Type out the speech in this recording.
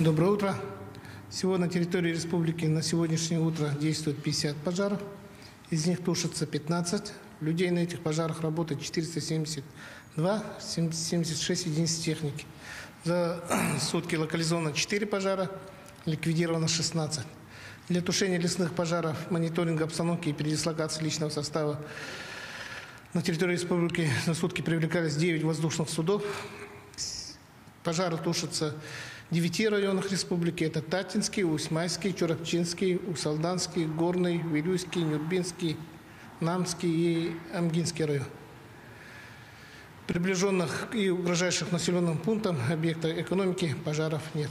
Доброе утро. Всего на территории республики на сегодняшнее утро действует 50 пожаров. Из них тушится 15. Людей на этих пожарах работает 472, 76 единиц техники. За сутки локализовано 4 пожара, ликвидировано 16. Для тушения лесных пожаров, мониторинга обстановки и передислокации личного состава на территории республики на сутки привлекались 9 воздушных судов. Пожары тушатся в 9 районах республики. Это Татинский, Усмайский, Чурапчинский, Усалданский, Горный, Вилюйский, Нюрбинский, Намский и Амгинский район. Приближенных и угрожающих населенным пунктам объекта экономики пожаров нет.